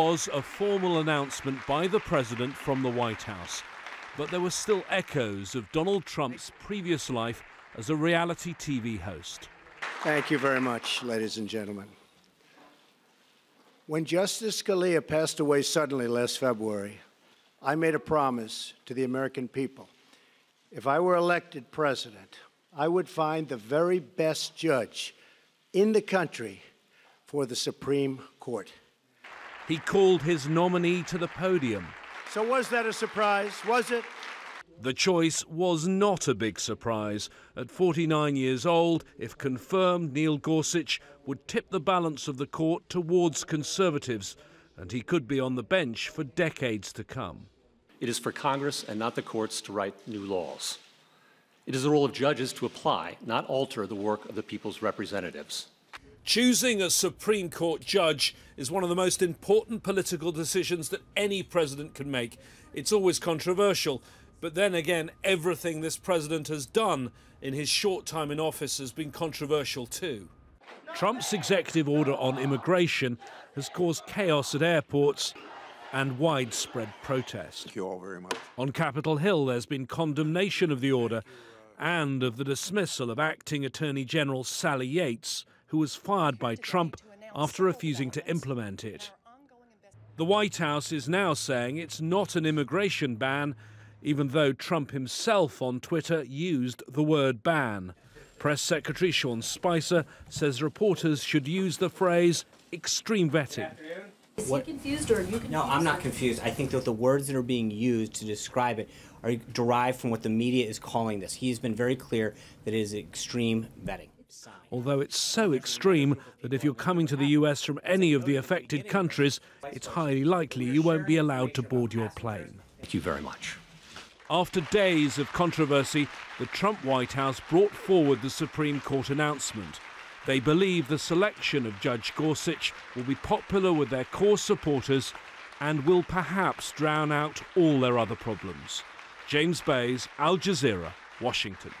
was a formal announcement by the president from the White House, but there were still echoes of Donald Trump's previous life as a reality TV host. Thank you very much, ladies and gentlemen. When Justice Scalia passed away suddenly last February, I made a promise to the American people. If I were elected president, I would find the very best judge in the country for the Supreme Court. He called his nominee to the podium. So, was that a surprise? Was it? The choice was not a big surprise. At 49 years old, if confirmed, Neil Gorsuch would tip the balance of the court towards Conservatives, and he could be on the bench for decades to come. It is for Congress and not the courts to write new laws. It is the role of judges to apply, not alter, the work of the people's representatives. Choosing a Supreme Court judge is one of the most important political decisions that any president can make. It's always controversial, but then again, everything this president has done in his short time in office has been controversial too. Trump's executive order on immigration has caused chaos at airports and widespread protest. Thank you all very much. On Capitol Hill, there's been condemnation of the order and of the dismissal of acting Attorney General Sally Yates, who was fired by Trump after refusing to implement it. The White House is now saying it's not an immigration ban, even though Trump himself on Twitter used the word ban. Press Secretary Sean Spicer says reporters should use the phrase extreme vetting. Is he confused or are you confused? No, I'm not confused. I think that the words that are being used to describe it are derived from what the media is calling this. He has been very clear that it is extreme vetting. Although it's so extreme that if you're coming to the US from any of the affected countries, it's highly likely you won't be allowed to board your plane. Thank you very much. After days of controversy, the Trump White House brought forward the Supreme Court announcement. They believe the selection of Judge Gorsuch will be popular with their core supporters and will perhaps drown out all their other problems. James Bays, Al Jazeera, Washington.